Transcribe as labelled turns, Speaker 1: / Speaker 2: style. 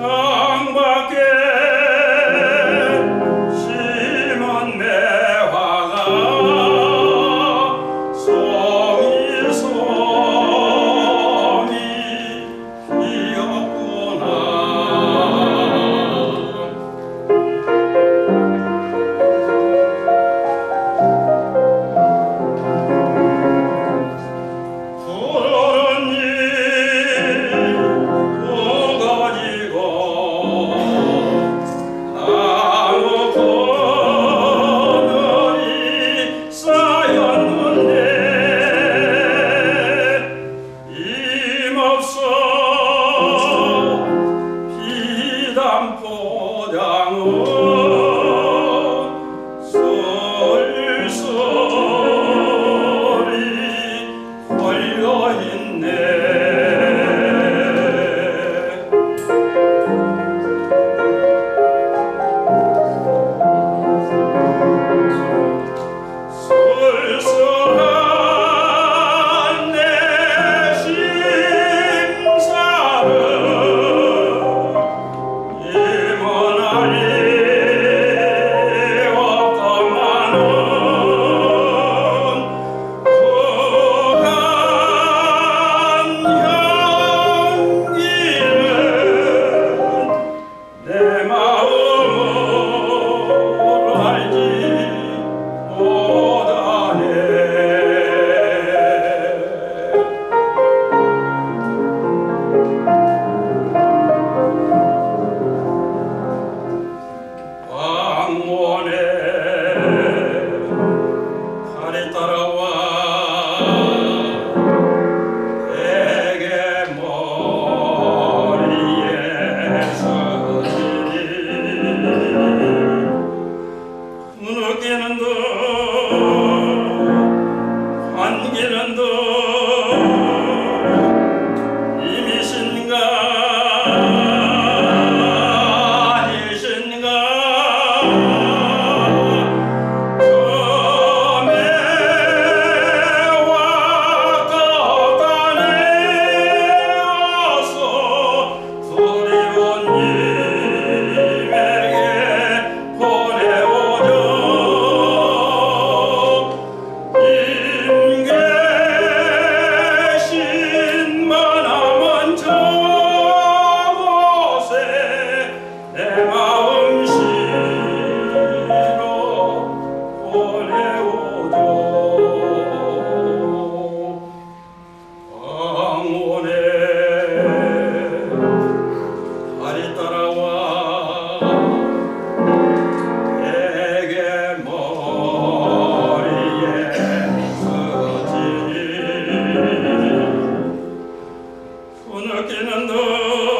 Speaker 1: Oh. Isso. ಮುಂದುವರೆಯನಂದು おなけなの